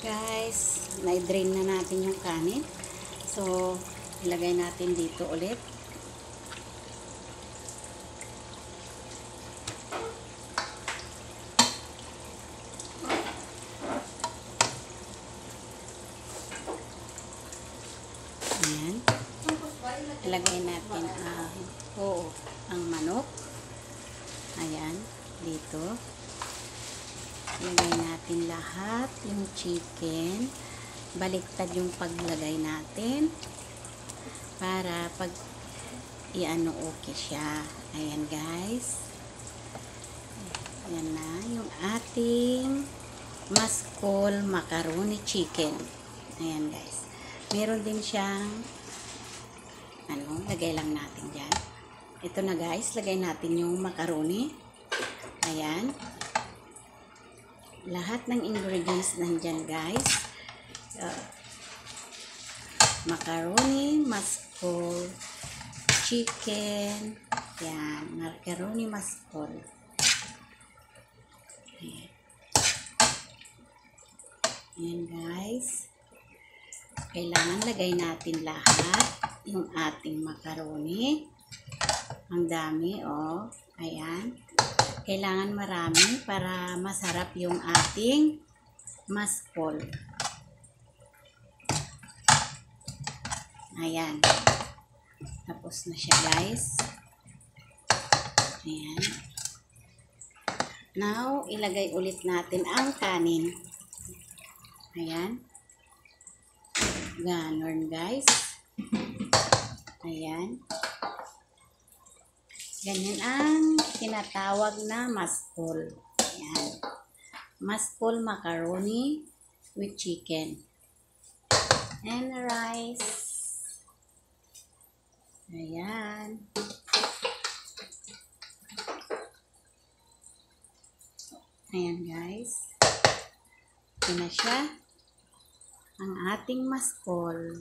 guys, na-drain na natin yung kanin. So, ilagay natin dito ulit. Ayan. Ilagay natin ang, oo, ang manok. Ayan, dito. Ilagay natin lahat yung chicken. Baliktad yung paglagay natin. Para pag iano okay siya. Ayan guys. Ayan na yung ating maskol macaroni chicken. Ayan guys. Meron din siyang ano, lagay lang natin dyan. Ito na guys, lagay natin yung macaroni. Ayan. Lahat ng ingredients nandyan guys. Uh, macaroni, maskol, chicken, yan, macaroni maskol. Ayan. Ayan guys. Kailangan lagay natin lahat yung ating macaroni. Ang dami, oh. Ayan. Kailangan marami para masarap yung ating maskol. Ayan. Tapos na siya, guys. Ayan. Now, ilagay ulit natin ang kanin. Ayan. Ganon, guys. Ayan. Ganyan ang tinatawag na maskol. Ayan. Maskol macaroni with chicken. And rice. Ayan. Ayan guys. Ito na siya. Ang ating maskol.